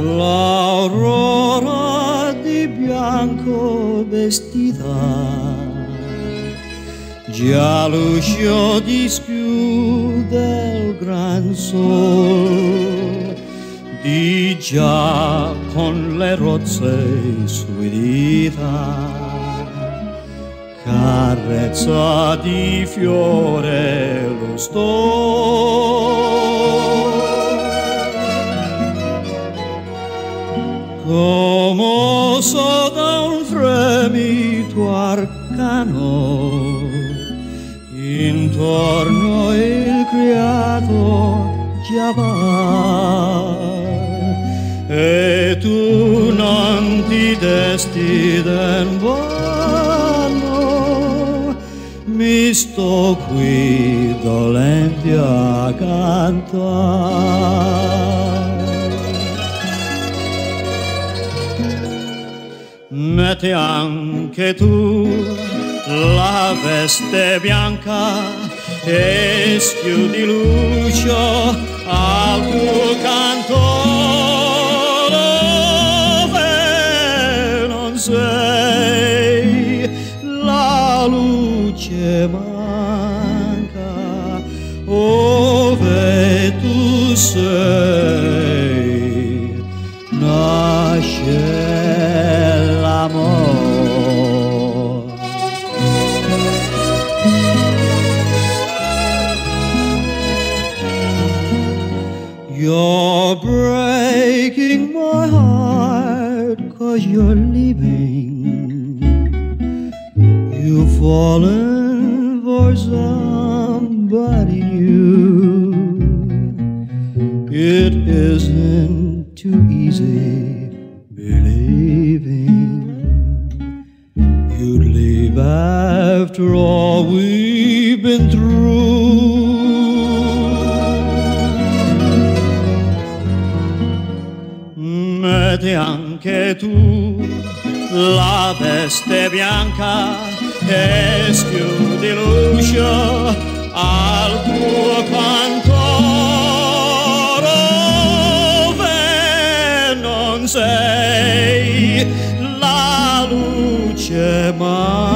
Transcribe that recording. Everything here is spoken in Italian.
l'aurora di bianco vestita già l'uscio dischiude il gran sol di già con le rozze sue dita carezza di fiore lo sto come so da un fremito arcano. Intorno il criato già va. E tu non ti desti del vano. Mi sto qui dolenti a cantare metti anche tu la veste bianca e schiudi l'uscio al tuo canto dove non sei. La luce manca ove tu sei nasce You're breaking my heart cause you're leaving. You've fallen for somebody new. It isn't too easy believing. You'd leave after all we've been through. verde anche tu la veste bianca e schiudi l'uscio al tuo cantoro dove non sei la luce mai